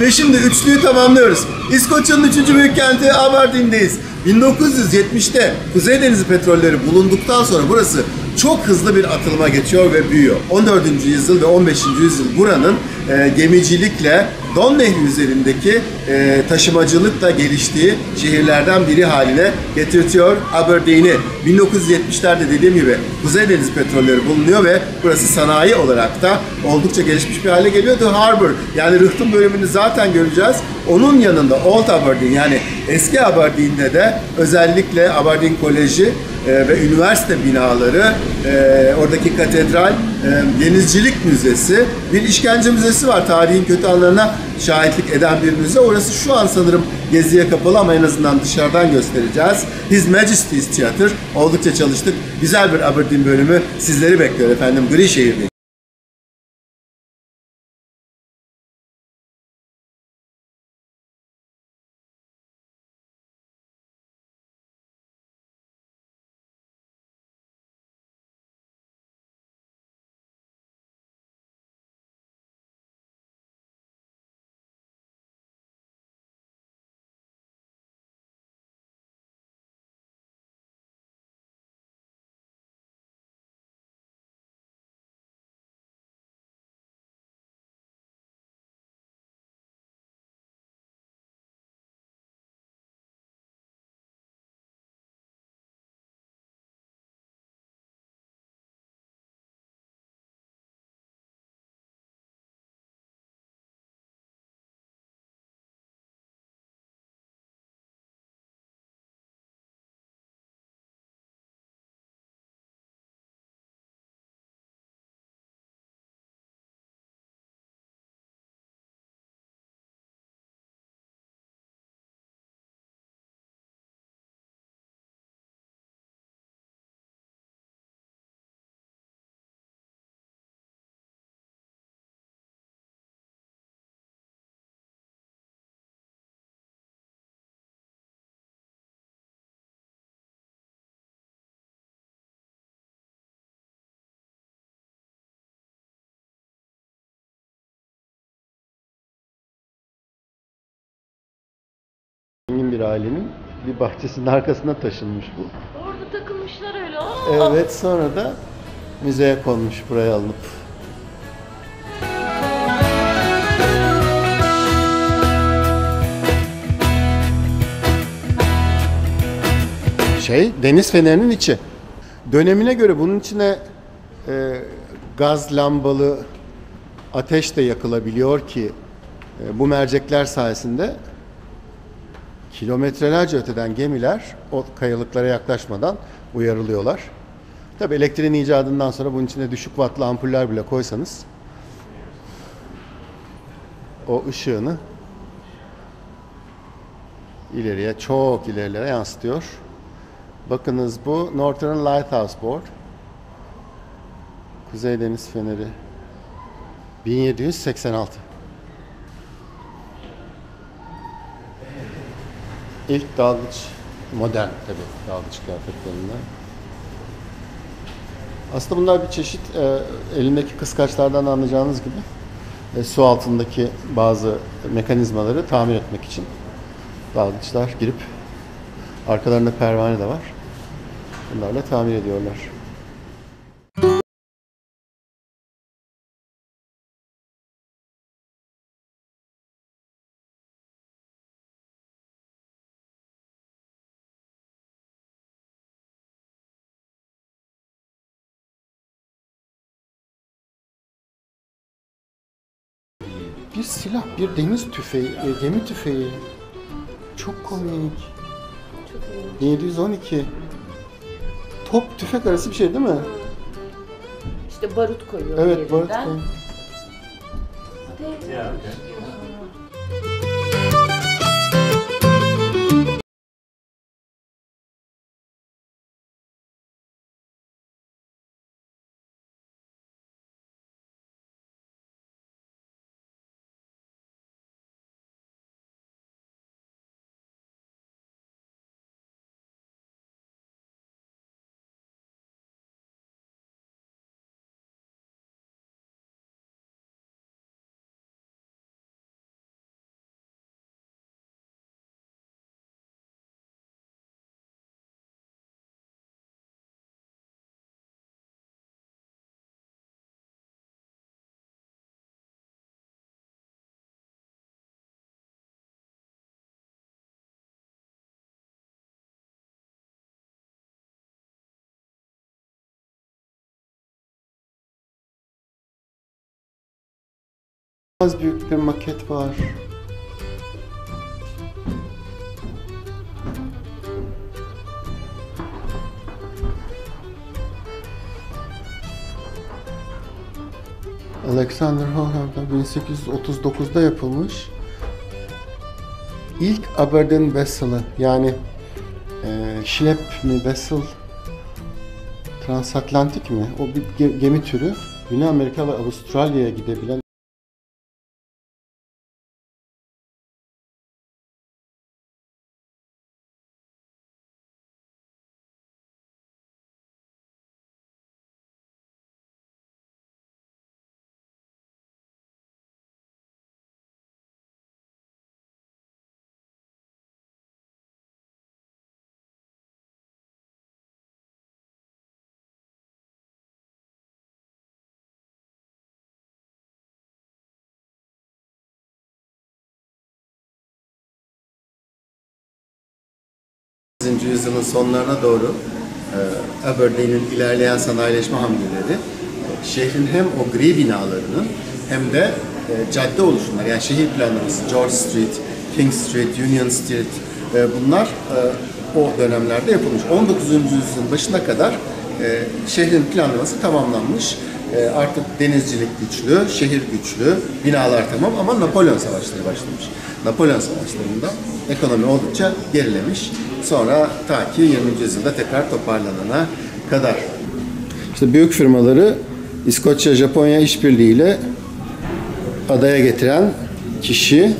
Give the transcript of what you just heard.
Ve şimdi üçlüyü tamamlıyoruz. İskoçya'nın üçüncü büyük kenti Aberdeen'deyiz. 1970'te Kuzey Denizi petrolleri bulunduktan sonra burası çok hızlı bir atılıma geçiyor ve büyüyor. 14. yüzyıl ve 15. yüzyıl buranın e, gemicilikle Don Nehri üzerindeki e, taşımacılıkla geliştiği şehirlerden biri haline getirtiyor Aberdeen'i. 1970'lerde dediğim gibi Kuzey Deniz petrolleri bulunuyor ve burası sanayi olarak da oldukça gelişmiş bir hale geliyor. The Harbor yani rıhtım bölümünü zaten göreceğiz. Onun yanında Old Aberdeen yani eski Aberdeen'de de özellikle Aberdeen Koleji e, ve üniversite binaları, e, oradaki katedral, e, denizcilik müzesi, bir işkence müzesi var. Tarihin kötü anlarına şahitlik eden bir müze. Orası şu an sanırım geziye kapalı ama en azından dışarıdan göstereceğiz. His Majesty's Theatre. Oldukça çalıştık. Güzel bir Aberdeen bölümü sizleri bekliyor efendim. Gri şehirdeyiz. Bir ailenin bir bahçesinin arkasına taşınmış bu. Orada takılmışlar öyle. Aa! Evet sonra da müzeye konmuş buraya alınıp. Şey deniz fenerinin içi. Dönemine göre bunun içine e, gaz lambalı ateş de yakılabiliyor ki e, bu mercekler sayesinde kilometrelerce öteden gemiler o kayalıklara yaklaşmadan uyarılıyorlar. Tabi elektriğin icadından sonra bunun içine düşük wattlı ampuller bile koysanız o ışığını ileriye çok ilerilere yansıtıyor. Bakınız bu Northern Lighthouse Board. Kuzey Deniz Feneri 1786. İlk dalgıç modern tabi dalgıç kıyafetlerinden. Aslında bunlar bir çeşit e, elindeki kıskaçlardan anlayacağınız gibi e, su altındaki bazı mekanizmaları tamir etmek için dalgıçlar girip arkalarında pervane de var. Bunlarla tamir ediyorlar. Bir silah, bir deniz tüfeği, e, gemi tüfeği. Çok komik. 1712. Top tüfek arası bir şey değil mi? İşte barut koyuyor Evet, yerinden. barut koyuyor. Ve- Az büyük bir maket var. Alexander Hamilton 1839'da yapılmış. İlk Aberdeen vessel'ı yani e, Schlepp mi vessel transatlantik mi? O bir ge- gemi türü. Güney Amerika ve Avustralya'ya gidebilen yüzyılın sonlarına doğru e, Aberdeen'in ilerleyen sanayileşme hamleleri e, şehrin hem o gri binalarının hem de e, cadde oluşumları yani şehir planlaması George Street, King Street, Union Street e, o dönemlerde yapılmış. 19. yüzyılın başına kadar şehrin planlaması tamamlanmış. E, artık denizcilik güçlü, şehir güçlü, binalar tamam ama Napolyon savaşları başlamış. Napolyon savaşlarında ekonomi oldukça gerilemiş. Sonra ta ki 20. yüzyılda tekrar toparlanana kadar. İşte büyük firmaları İskoçya-Japonya işbirliğiyle adaya getiren kişi